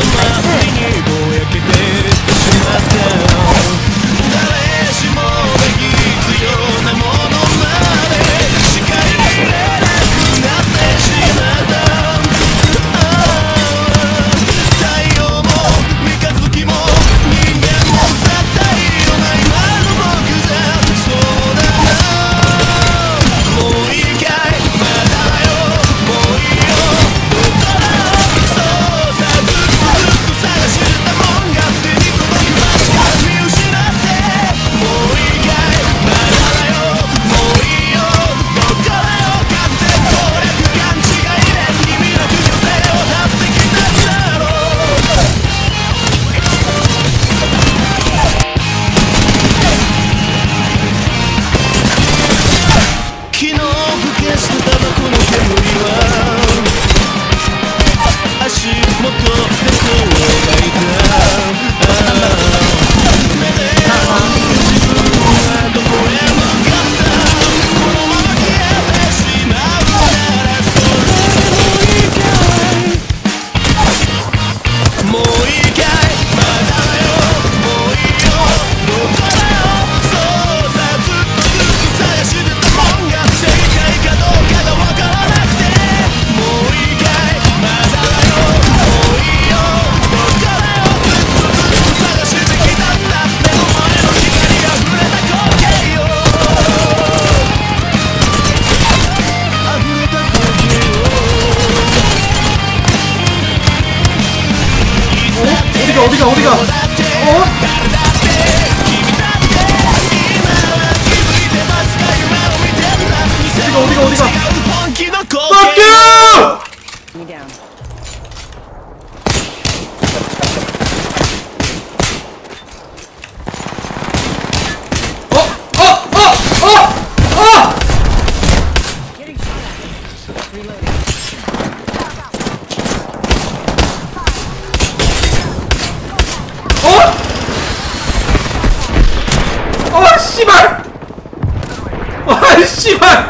the mouth. 어디가 어디가 어? 어 씨발! 어 씨발!